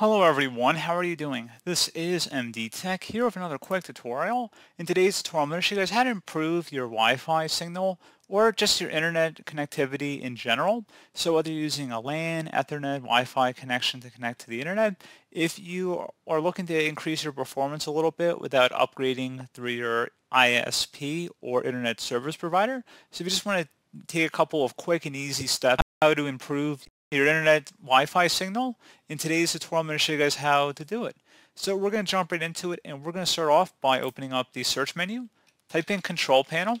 Hello everyone, how are you doing? This is MD Tech here with another quick tutorial. In today's tutorial, I'm going to show you guys how to improve your Wi-Fi signal or just your internet connectivity in general. So whether you're using a LAN, Ethernet, Wi-Fi connection to connect to the internet, if you are looking to increase your performance a little bit without upgrading through your ISP or internet service provider. So if you just want to take a couple of quick and easy steps how to improve your internet Wi-Fi signal. In today's tutorial, I'm going to show you guys how to do it. So we're going to jump right into it, and we're going to start off by opening up the search menu. Type in Control Panel.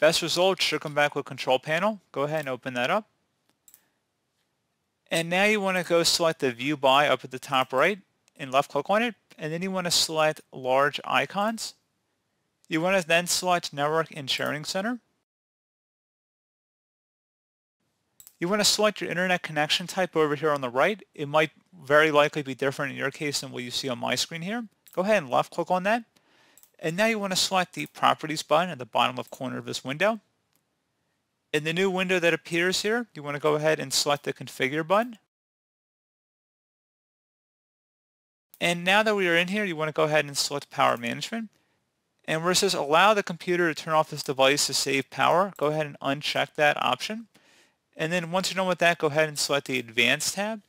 Best result should come back with Control Panel. Go ahead and open that up. And now you want to go select the View By up at the top right and left click on it. And then you want to select Large Icons. You want to then select Network and Sharing Center. You want to select your internet connection type over here on the right. It might very likely be different in your case than what you see on my screen here. Go ahead and left click on that. And now you want to select the Properties button at the bottom left corner of this window. In the new window that appears here, you want to go ahead and select the Configure button. And now that we are in here, you want to go ahead and select Power Management. And where it says allow the computer to turn off this device to save power, go ahead and uncheck that option. And then once you're done with that, go ahead and select the Advanced tab.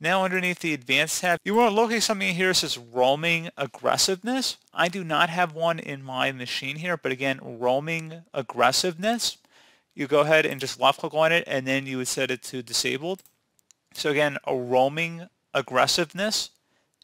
Now underneath the Advanced tab, you want to look at something here that says Roaming Aggressiveness. I do not have one in my machine here, but again, Roaming Aggressiveness. You go ahead and just left click on it, and then you would set it to Disabled. So again, a Roaming Aggressiveness.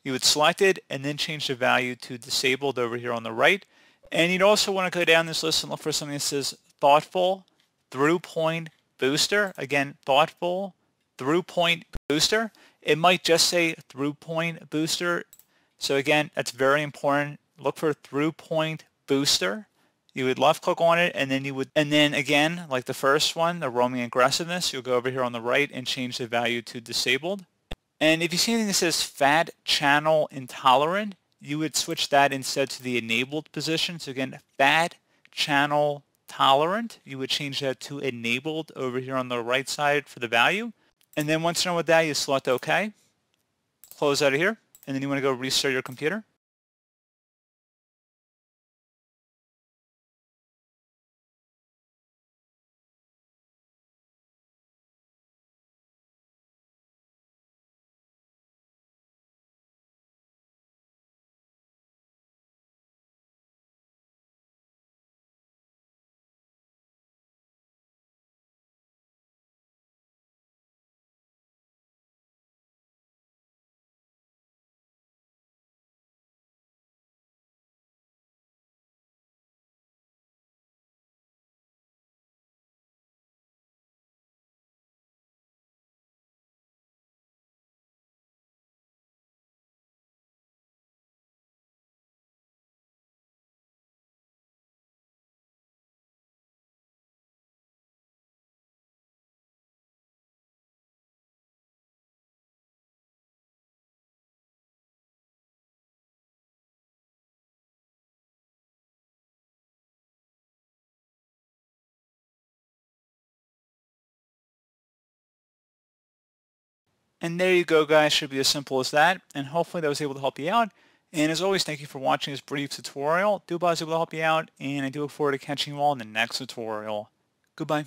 You would select it and then change the value to Disabled over here on the right. And you'd also want to go down this list and look for something that says Thoughtful Throughput booster. Again, thoughtful throughput booster. It might just say throughput booster. So again, that's very important. Look for throughput booster. You would left click on it and then you would, and then again, like the first one, the roaming aggressiveness, you'll go over here on the right and change the value to disabled. And if you see anything that says fat channel intolerant, you would switch that instead to the enabled position. So again, fat channel tolerant, you would change that to enabled over here on the right side for the value. And then once you're done with that, you select OK, close out of here, and then you want to go restart your computer. And there you go, guys. Should be as simple as that. And hopefully that was able to help you out. And as always, thank you for watching this brief tutorial. Do I was able to help you out, and I do look forward to catching you all in the next tutorial. Goodbye.